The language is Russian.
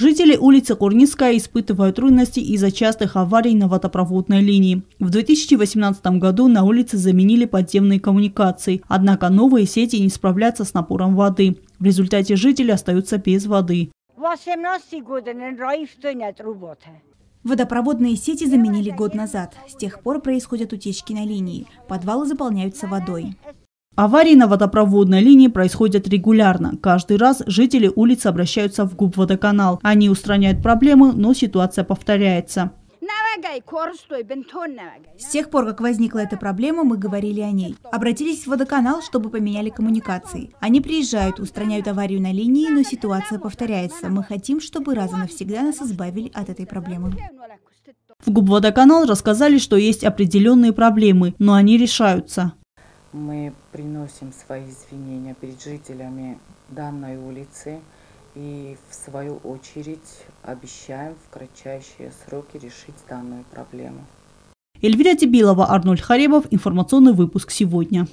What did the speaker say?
Жители улицы Курницкая испытывают трудности из-за частых аварий на водопроводной линии. В 2018 году на улице заменили подземные коммуникации, однако новые сети не справляются с напором воды. В результате жители остаются без воды. 18 года не нет работы. Водопроводные сети заменили год назад. С тех пор происходят утечки на линии. Подвалы заполняются водой. Аварии на водопроводной линии происходят регулярно. Каждый раз жители улицы обращаются в ГУП «Водоканал». Они устраняют проблемы, но ситуация повторяется. С тех пор, как возникла эта проблема, мы говорили о ней. Обратились в водоканал, чтобы поменяли коммуникации. Они приезжают, устраняют аварию на линии, но ситуация повторяется. Мы хотим, чтобы раз и навсегда нас избавили от этой проблемы. В ГУП «Водоканал» рассказали, что есть определенные проблемы, но они решаются. Мы приносим свои извинения перед жителями данной улицы и в свою очередь обещаем в кратчайшие сроки решить данную проблему. Эльвира Дебилова, Арнольд Харебов. Информационный выпуск сегодня.